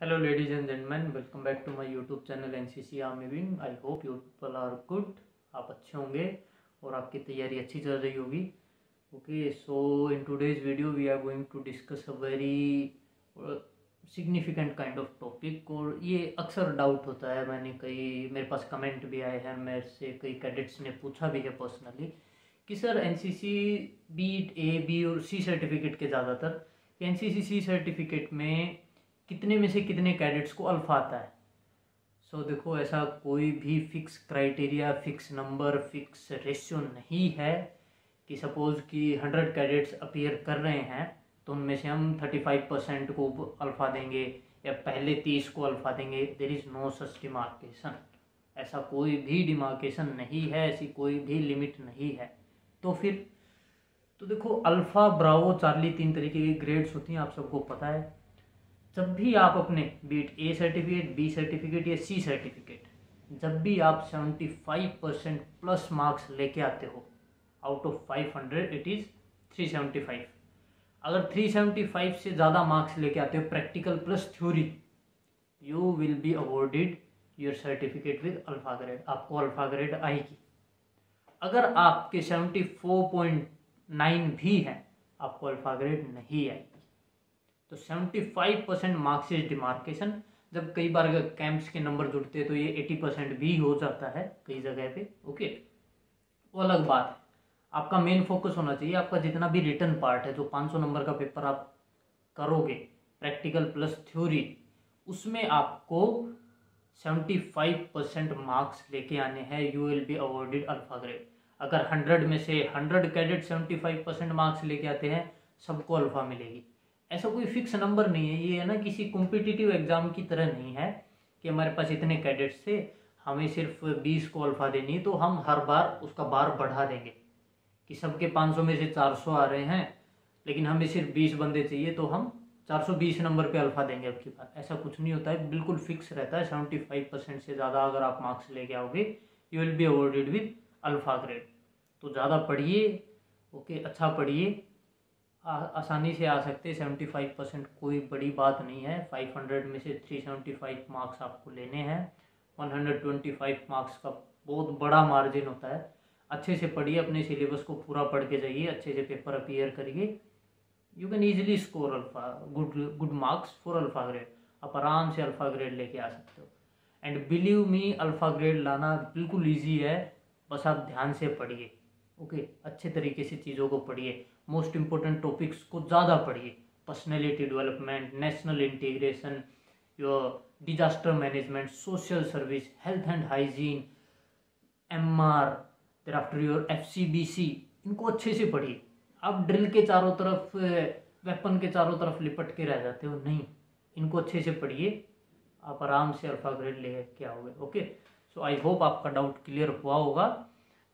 Hello, ladies and gentlemen. Welcome back to my YouTube channel NCC Army Wing. I hope you people are good. आप अच्छे होंगे और आपकी तैयारी अच्छी चल रही होगी okay so in today's video we are going to discuss a very significant kind of topic और ये अक्सर डाउट होता है मैंने कई मेरे पास कमेंट भी आए हैं मेरे से कई कैडेट्स ने पूछा भी है पर्सनली कि sir N C C B A B और सी सर्टिफिकेट के ज़्यादातर एन सी सी सी सर्टिफिकेट में कितने में से कितने कैडेट्स को अल्फ़ा आता है? सो so, देखो ऐसा कोई भी fix criteria fix number fix ratio नहीं है कि सपोज़ कि हंड्रेड कैडेट्स अपीयर कर रहे हैं तो उनमें से हम थर्टी फाइव परसेंट को अल्फ़ा देंगे या पहले तीस को अल्फ़ा देंगे। There is no such demarcation ऐसा कोई भी डिमार्केशन नहीं है ऐसी कोई भी लिमिट नहीं है। तो फिर तो देखो अल्फ़ा ब्रावो चार्ली तीन तरीके की ग्रेड्स होती हैं आप सबको पता है। जब भी आप अपने बीट ए सर्टिफिकेट बी सर्टिफिकेट या सी सर्टिफिकेट जब भी आप 75 परसेंट प्लस मार्क्स लेके आते हो आउट ऑफ़ 500 इट इज़ 375 अगर 375 से ज़्यादा मार्क्स लेके आते हो practical plus theory you will be awarded your certificate with alpha grade आपको अल्फ़ा ग्रेड आएगी। अगर आपके 74.9 भी हैं, आपको अल्फ़ा ग्रेड नहीं आएगी। तो 75 परसेंट मार्क्स इज़ डिमार्केशन। जब कई बार कैंप्स के नंबर जुड़ते हैं तो ये 80 परसेंट भी हो जाता है कई जगह पे, ओके? वो अलग बात है। आपका मेन फोकस होना चाहिए, आपका जितना भी रिटर्न पार्ट है, जो 500 नंबर का पेपर आप करोगे, प्रैक्टिकल प्लस थ्योरी, उसमें आपको 75 परसेंट मार्क्स लेके आने हैं you will be awarded alpha grade अगर 100 में से 100 कैडेट 75 परसेंट मार्क्स लेके आते हैं, सबको अल्फ़ा मिलेगी। ऐसा कोई फिक्स नंबर नहीं है। ये है ना किसी कॉम्पिटिटिव एग्ज़ाम की तरह नहीं है कि हमारे पास इतने कैडेट्स थे, हमें सिर्फ़ बीस को अल्फ़ा देनी तो हम हर बार उसका बार बढ़ा देंगे कि सबके पाँच सौ में से चार सौ आ रहे हैं, लेकिन हमें सिर्फ़ बीस बंदे चाहिए तो हम चार सौ बीस नंबर पे अल्फ़ा देंगे अब की बार ऐसा कुछ नहीं होता है। बिल्कुल फिक्स रहता है। सेवेंटी फाइव परसेंट से ज़्यादा अगर आप मार्क्स लेके आओगे you will be awarded with alpha grade तो ज़्यादा पढ़िए ओके अच्छा पढ़िए आसानी से आ सकते हैं। सेवेंटी फाइव परसेंट कोई बड़ी बात नहीं है। फाइव हंड्रेड में से थ्री सेवेंटी फाइव मार्क्स आपको लेने हैं। One hundred twenty five marks का बहुत बड़ा मार्जिन होता है। अच्छे से पढ़िए, अपने सिलेबस को पूरा पढ़ के जाइए, अच्छे से पेपर अपियर करिए। You can easily score alpha good good marks for alpha grade आप आराम से अल्फ़ा ग्रेड लेके आ सकते हो। And believe me alpha grade लाना बिल्कुल ईजी है। बस आप ध्यान से पढ़िए ओके अच्छे तरीके से चीज़ों को पढ़िए। मोस्ट इम्पोर्टेंट टॉपिक्स को ज़्यादा पढ़िए। Personality development national integration your disaster management social service health and hygiene M R thereafter your F C B C इनको अच्छे से पढ़िए। आप ड्रिल के चारों तरफ़ वेपन के चारों तरफ़ लिपट के रह जाते हो, नहीं। इनको अच्छे से पढ़िए। आप आराम से अल्फ़ा ग्रेड ले के आओगे ओके सो आई होप आपका डाउट क्लियर हुआ होगा।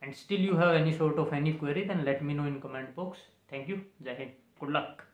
And still you have any sort of any query then let me know in comment box thank you jai hind good luck